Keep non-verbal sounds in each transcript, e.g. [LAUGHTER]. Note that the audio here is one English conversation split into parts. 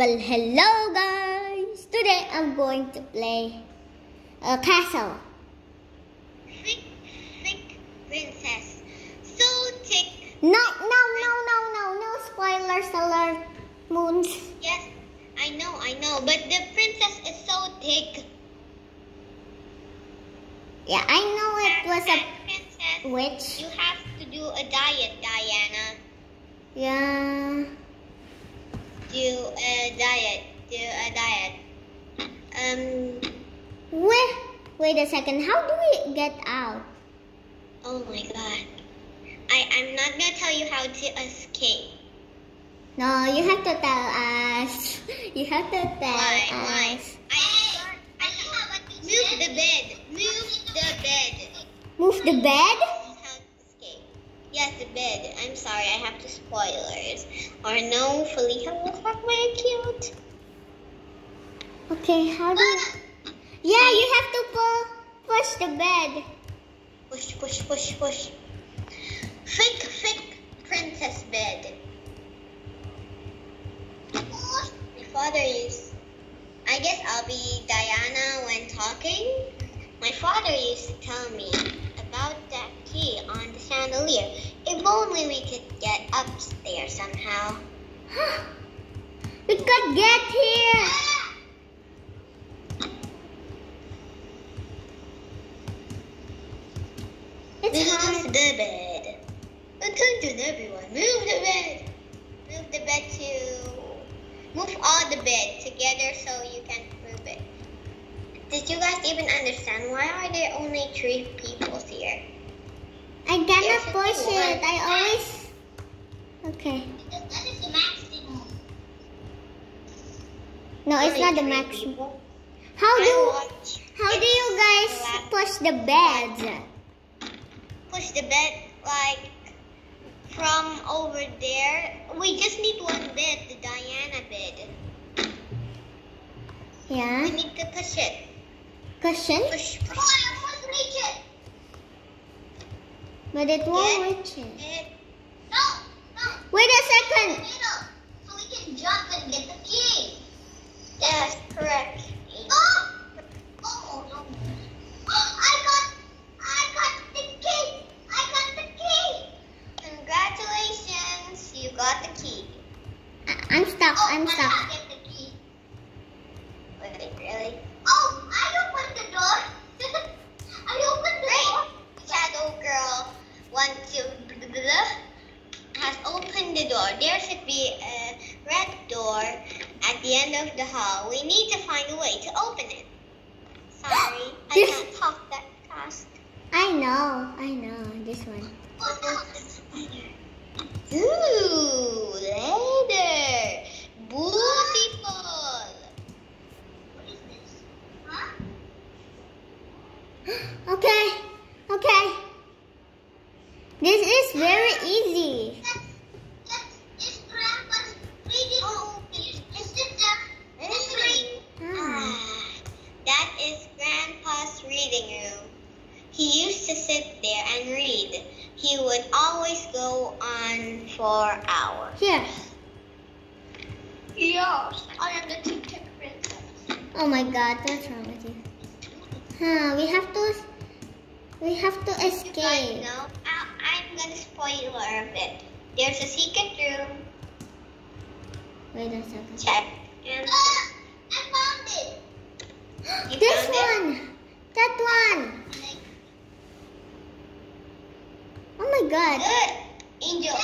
Well, hello guys! Today I'm going to play a castle. Thick, thick princess. So thick. No, no, no, no, no, no spoilers alert, Moonz. Yes, I know, I know. But the princess is so thick. Yeah, I know it was a princess. witch. You have to do a diet, Diana. Yeah. A diet. Do a diet. Um. Wait, wait a second. How do we get out? Oh my God. I I'm not gonna tell you how to escape. No, you have to tell us. [LAUGHS] You have to tell Why? Why? us. I I move the bed. Move the bed. Move the bed? This is how to escape. Yes. I'm sorry, I have to spoilers. Or no, Felicia looks like very cute. Okay, how do? Yeah, you have to pull, push the bed. Push, push, push, push. Fake, fake princess bed. My father used. I guess I'll be Diana when talking. My father used to tell me about that key on the chandelier. Only we could get upstairs somehow. [GASPS] We could get here. It's Move hard. the bed. Attention everyone, move the bed. Move the bed to... Move all the bed together so you can move it. Did you guys even understand why are there only three people? I Yes, cannot it's push it. I always. Okay. Because that is the maximum. No, it's not the maximum. How do how do you guys push the beds? Push the bed like from over there. We just need one bed, the Diana bed. Yeah. We need to push it. Cushion? Push, push. Oh, I almost reach it. But it won't Yeah. reach it. It. No, no. Wait a second. So we can jump and get the key. Yes, correct. Oh! Oh, no. Oh, I got, I got the key. I got the key. Congratulations, you got the key. I- I'm stuck. I'm I stuck. can't get the key. Wait, really? Oh, I opened the door. I opened the door. Shadow girl, one, two, blah, blah, blah, has opened the door. There should be a red door at the end of the hall. We need to find a way to open it. Sorry, I This- can't talk that fast. I know. I know. This one. Ooh, leather. Beautiful. What is this? Huh? Okay. Okay. This is very easy. That's, that's, it's grandpa's reading room. Is this the history? Ah, that is grandpa's reading room. He used to sit there and read. He would always go on Here. Yes, I am the Tic princess. Oh my God. What's wrong with you? Huh? We have to. We have to You guys escape. know, I, I'm gonna spoil a bit. There's a secret room. Wait a second. Check. And [GASPS] I found it. [GASPS] You This found it? one. That one. Oh my God. Good. Angel,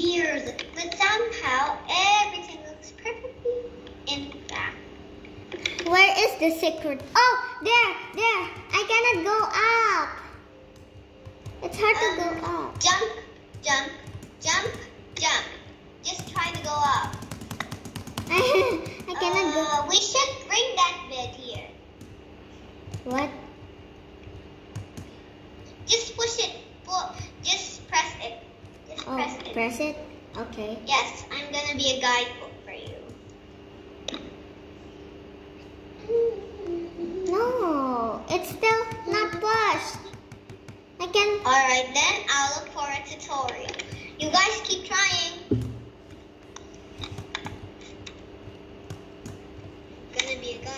years, but somehow everything looks perfectly intact. Where is the secret? Oh, there, there. I cannot go up. It's hard to go up. Jump, jump, jump, jump. Just try to go up. [LAUGHS] I cannot go. Uh, we should bring that bed here. What?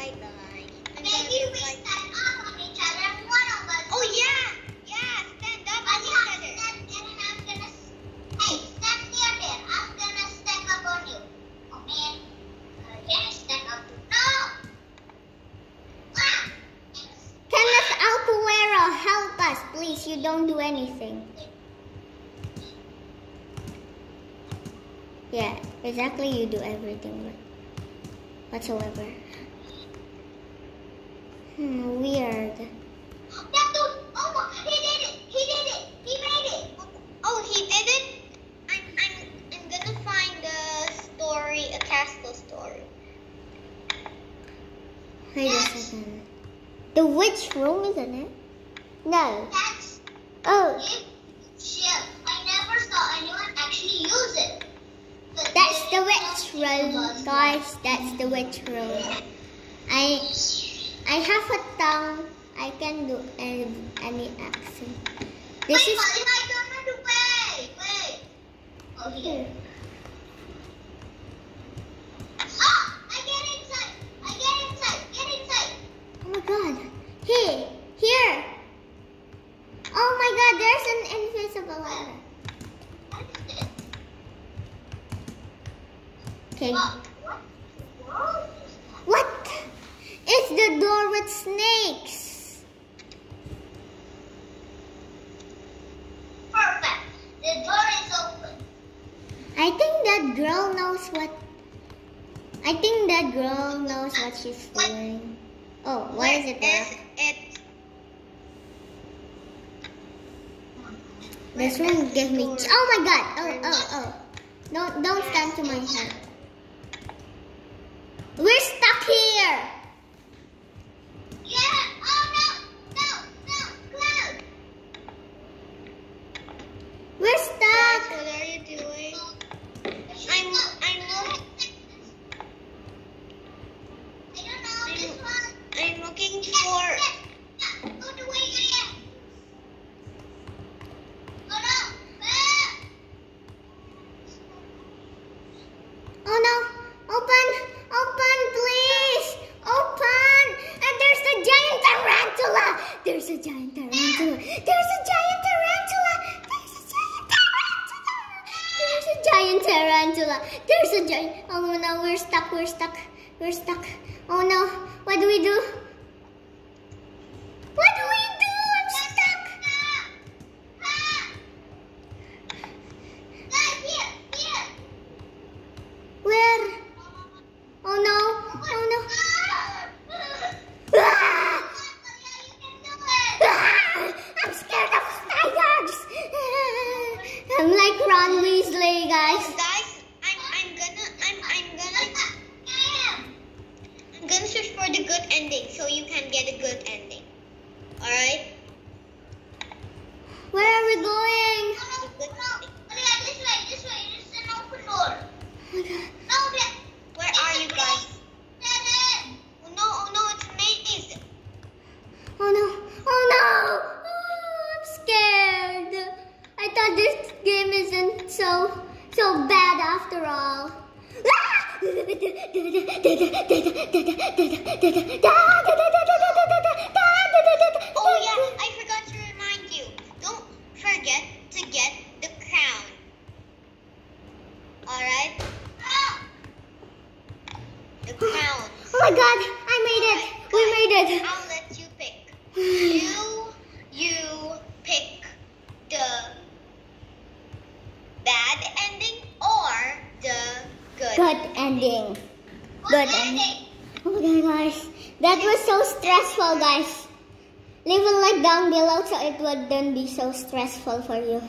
Maybe we stand up on each other one of us. Oh yeah, yeah, stand up on each other. Hey, stand there. I'm gonna stand up on you. Oh man, uh, can stand up? No. Ah. Can this Alpuero help us, please? You don't do anything. Yeah, exactly. You do everything. Whatsoever. Hmm, weird. That dude, oh, he did it. He did it. He made it. Oh, he did it. I'm, I'm, I'm gonna find a story, a castle story. Wait a second. The witch room, isn't it? No. That's Oh, it. Shit, I never saw anyone actually use it. But that's the witch room, guys. That's the witch room. I I have a tongue. I can do any, any accent. This wait, is Molly, I don't know way. Wait. Oh, here. Ah! I get inside. I get inside. Get inside. Oh my god. Hey, here. Oh my god, there's an invisible ladder. What is it? Okay. What the world is that? What? It's the door with snakes. Perfect. The door is open. I think that girl knows what. I think that girl knows what she's doing. Oh, why is it Where there? it? This one gave me. Oh my god! Oh oh oh! Don't don't stand to my head. We're stuck here. Yeah. Oh no. No. No. Cloud. We're Guys, stuck. what are you doing? I'm. I'm. Look, I don't know this one. I'm looking for. Go the way I am. Oh no. Ah! Oh no! Open! Open, please! Open! And there's a giant tarantula! There's a giant tarantula! There's a giant tarantula! There's a giant tarantula! There's a giant tarantula! There's a giant. Oh no, we're stuck, we're stuck, we're stuck. Oh no, what do we do? What do we do? I'm stuck! Where? Oh no, oh no. Ah! Ah! I'm scared of spiders. I'm like Ron Weasley, guys. Guys, I'm, I'm gonna, I'm, I'm gonna, I'm gonna search for the good ending so you can get a good ending. Alright? Where are we going? The good ending. This way, this way, this is an open door. Oh my God. No, where are you guys? Oh no, oh no, it's a maze. Oh no, oh no. Oh, I'm scared. I thought this game isn't so so bad after all. Oh yeah, I forgot to remind you. Don't forget to get the crown. Alright? The crown. Oh my god, I made it. We made it. I'll let you pick. You, you pick the good. Good ending. Good ending. Oh my god, guys. That was so stressful, guys. Leave a like down below so it wouldn't be so stressful for you.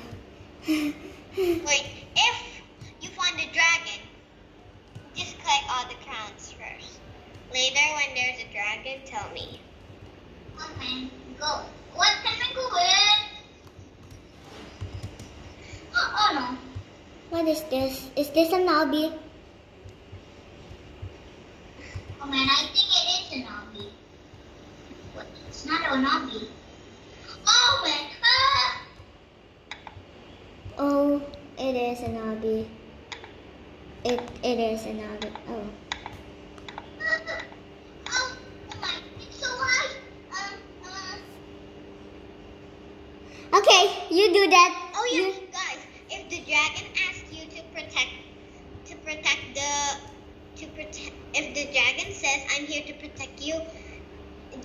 [LAUGHS] Wait, if you find the dragon, just collect all the crowns first. Later, when there's a dragon, tell me. Okay, go. What can I go with? Oh, oh no. What is this? Is this an obby? Oh man, I think it is an obby. What? It's not an obby. Oh man. Ah! Oh, it is an obby. It it is an obby. Oh. Oh, oh my, it's so high. Um, uh, Okay, you do that. Oh yeah, You- guys, if the dragon asks you to protect, to protect the, to protect, if the dragon says, "I'm here to protect you,"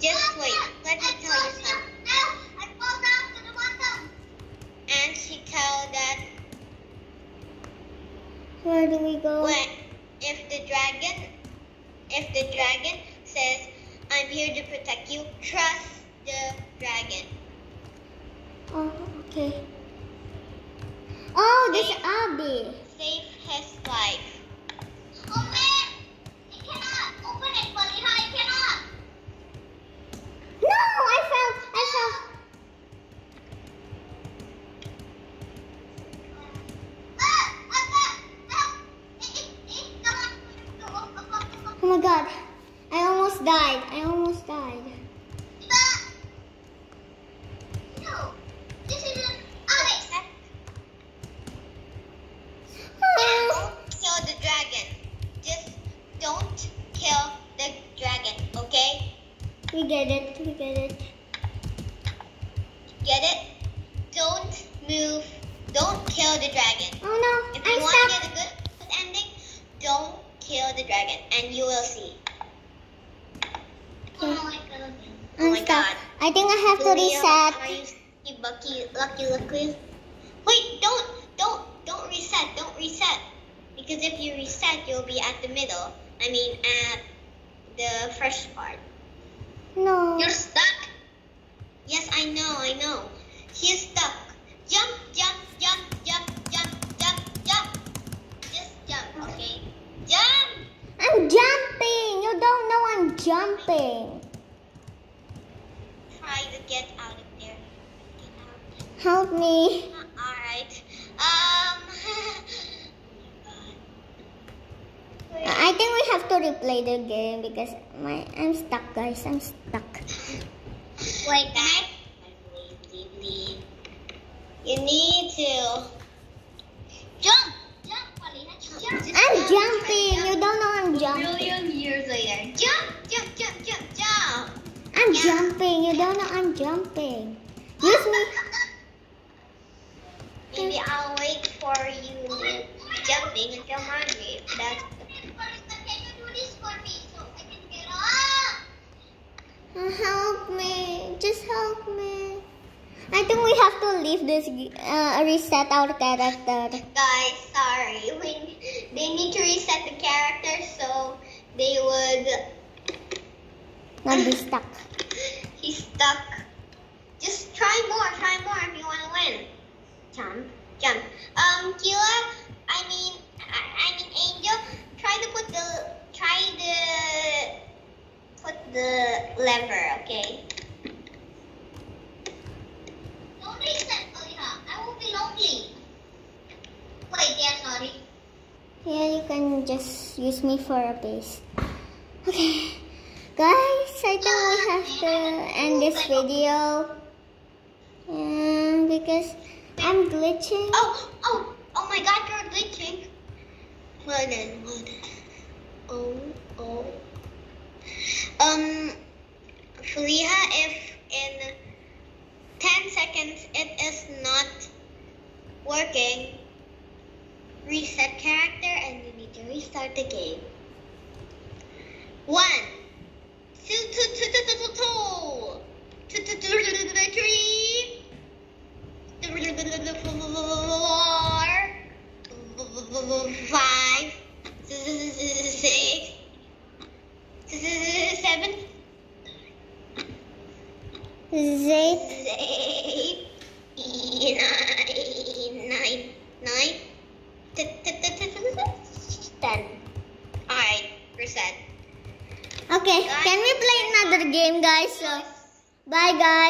just oh, wait. Let me tell you something. I fall down to the bottom. And she told that Where do we go? when if the dragon if the dragon says I'm here to protect you, trust eh, come on. Come on, come on. Oh my god. I almost died. I almost died. Ah! No! This is an Alex! Oh. Don't kill the dragon. Just don't kill the dragon, okay? We get it. We get it. Get it? Don't move. Don't kill the dragon. Oh no. If you I'm want to get a good ending, don't kill the dragon, and you will see. Okay. Oh my god. I'm Oh my stuck. god. I think I have to reset. Are you you lucky, lucky, lucky? Wait, don't, don't, don't reset. Don't reset. Because if you reset, you'll be at the middle. I mean, at the first part. No. You're stuck. Yes, I know, I know. She's stuck. Jump, jump, jump, jump, jump, jump, jump. Just jump, okay? Jump. I'm jumping. You don't know I'm jumping. Try to get out of there. Get out. Help me. All right. Um. I think we have to replay the game because my I'm stuck, guys. I'm stuck. Wait, that. You need to jump. Jump, Paulina. Jump. I'm jumping. You don't know I'm jumping. Million years later. Jump, jump, jump, jump, jump. I'm Yeah. jumping. You don't know I'm jumping. Use me. [LAUGHS] Maybe I'll wait for you jumping until Margaret. That's. Can you do this for me so I can get up? Uh, Help me. Just help me. I think we have to leave this uh, reset our character. Guys, sorry. We, they need to reset the character so they would. Not be stuck. [LAUGHS] He's stuck. Just try more, try more if you want to win. Jump, jump. Um, Kila, I mean, I, I mean Angel, try to put the, try the, put the lever, okay? Don't. I will be lonely. Wait, yeah, sorry. Yeah, you can just use me for a base. Okay. Guys, I think we have to end this video. Yeah, because I'm glitching. Oh, oh, oh my god, you're glitching. Well then, well then. Oh, oh. Feliha, if in 10 seconds it is not working, reset character and you need to restart the game. One, two, two, two, two. Two, two, two, two, two, two, three. Four, five, Zip. eight, nine, nine, nine, ten. Alright, reset. Okay, can we play another game, guys? So, bye, guys.